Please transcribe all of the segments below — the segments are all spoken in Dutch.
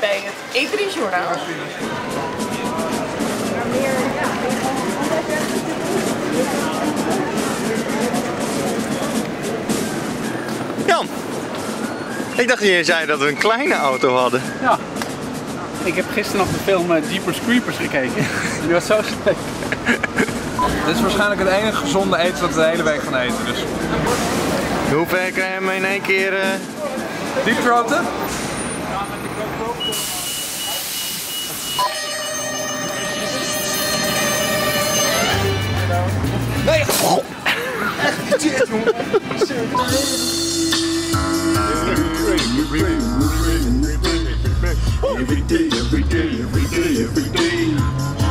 bij het E3 Journaal. Jan, ik dacht dat je zei dat we een kleine auto hadden. Ja. Ik heb gisteren nog de film uh, Jeepers Creepers gekeken. Die was zo slecht. Dit is waarschijnlijk het enige gezonde eten wat we de hele week gaan eten. Dus. Hoe ver krijg je hem in één keer? Uh... Deep throaten? Nee! Oh. Echt shit, jongen. Every day, every day, every day, every day.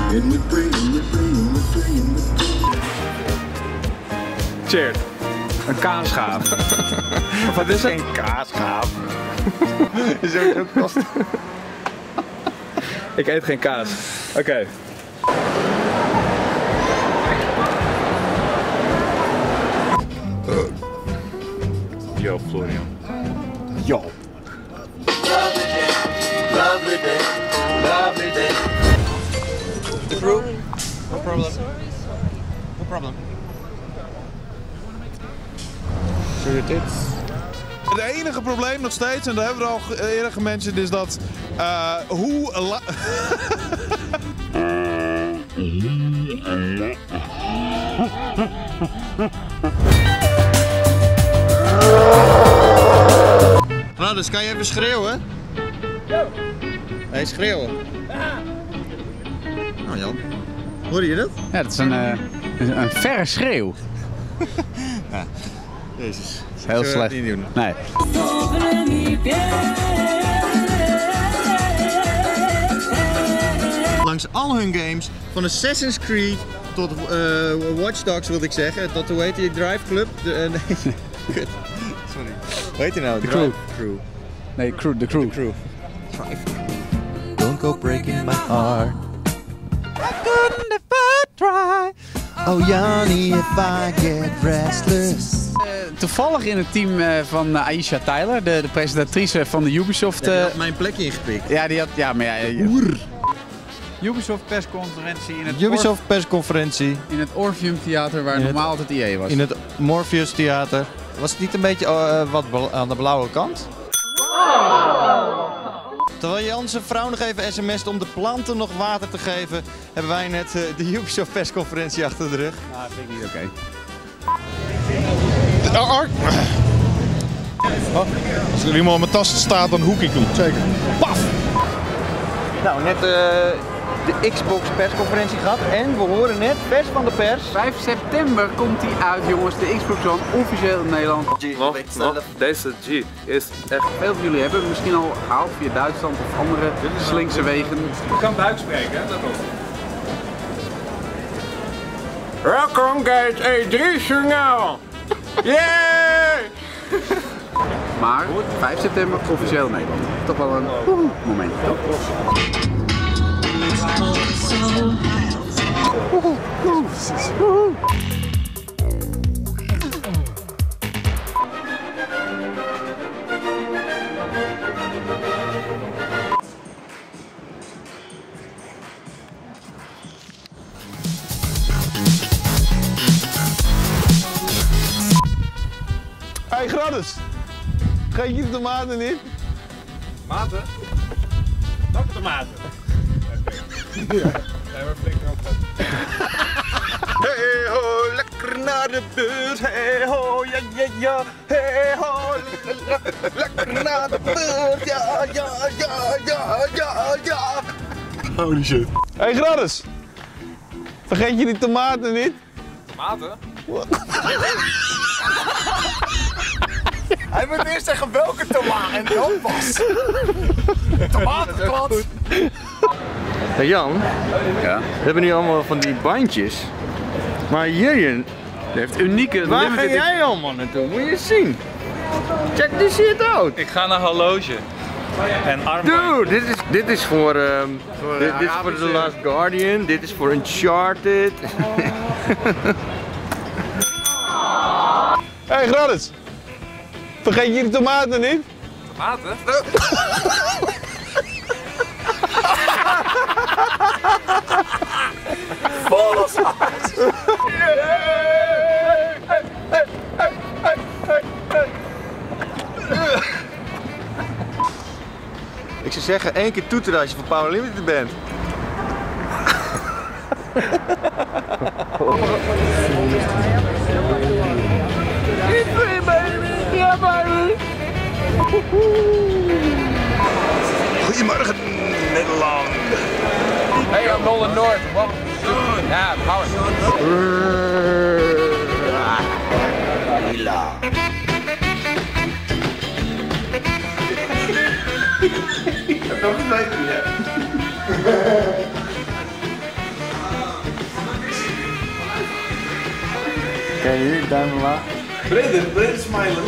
And we pray, and we pray, and we pray, and we pray. Cheers. Een kaasschaaf. of wat is het? Geen kaasschaaf. is ook zo kost. Ik eet geen kaas. Oké. Okay. Yo, Florian. Yo. Lovely day, lovely day, lovely day. The? No problem. No problem. Show your tits. Het enige probleem nog steeds, en dat hebben we al eerder gementioned, is dat uh, hoe la Nou, dus kan je even schreeuwen? Ja. Hey, schreeuwen. Nou Jan, hoorde je dat? Ja, dat is een, uh, een verre schreeuw. ja. Jezus. Heel slecht. Niet doen. Nee. Langs al hun games, van Assassin's Creed tot uh, Watch Dogs wilde ik zeggen, tot hoe heet die Drive Club? De, uh, nee, kut. Sorry. Hoe heet die nou? De Crew. crew. Nee, crew, de crew. The crew. Drive. Don't go breaking my heart. I couldn't if I try. Oh Yanni, if I get restless. Uh, toevallig in het team uh, van Aisha Tyler, de, de presentatrice van de Ubisoft. Ja, die had mijn plekje ingepikt. Ja, die had, ja, maar ja. Oer. Ubisoft persconferentie in het Ubisoft Orf persconferentie. In het Orpheum Theater waar In normaal het- altijd IE was. In het Morpheus Theater. Was het niet een beetje uh, wat aan de blauwe kant? Terwijl Jan zijn vrouw nog even sms't om de planten nog water te geven, hebben wij net uh, de Ubisoft persconferentie achter de rug. Ah, vind ik niet oké. Oh, Ark. Oh, als er iemand op mijn tas staat, dan hoek ik hem. Zeker. Paf! Nou, net uh, de Xbox persconferentie gehad en we horen net, vers van de pers. 5 september komt die uit jongens, de Xbox One officieel in Nederland. Nog, nog, deze G is echt... Veel van jullie hebben misschien al gehaald via Duitsland of andere slinkse wegen. Ik kan Duits spreken, hè? Dat ook. Welkom bij het E3-journaal. Yay! Maar 5 september officieel Nederland. Toch wel een woehoe moment, woehoe. Hey, Gradus. Geef je de tomaten niet? Maten? Tomaten? Ja. Nee, maar flink erop Hey ho, lekker naar de beurs. Hey ho, ja ja ja. Hey ho, lekker naar de beurs. Ja ja ja ja ja ja. Holy shit. Hey, Gradus. Vergeet je die tomaten niet? Maten? Hij moet eerst zeggen welke tomaat en dan pas. Tomatenklad. Hey Jan, Ja. we hebben nu allemaal van die bandjes. Maar Jurjen, Die heeft unieke waar ga jij allemaal naartoe? Moet je eens zien. Check this shit out. Ik ga naar horloge. En armband. Dude, dit is, dit is voor, ehm, dit, dit is voor The Last Guardian, dit is voor Uncharted. Hey, Gradus. Vergeet je de tomaten niet? Tomaten? Ballen Ik zou zeggen, één keer toeteren als je van Power Limited bent. Goedemorgen, Nederland. Hey, I'm Nolan North. Welcome to Ja, Howard. Kijk hier, duim omlaag. Breder, breder smilen.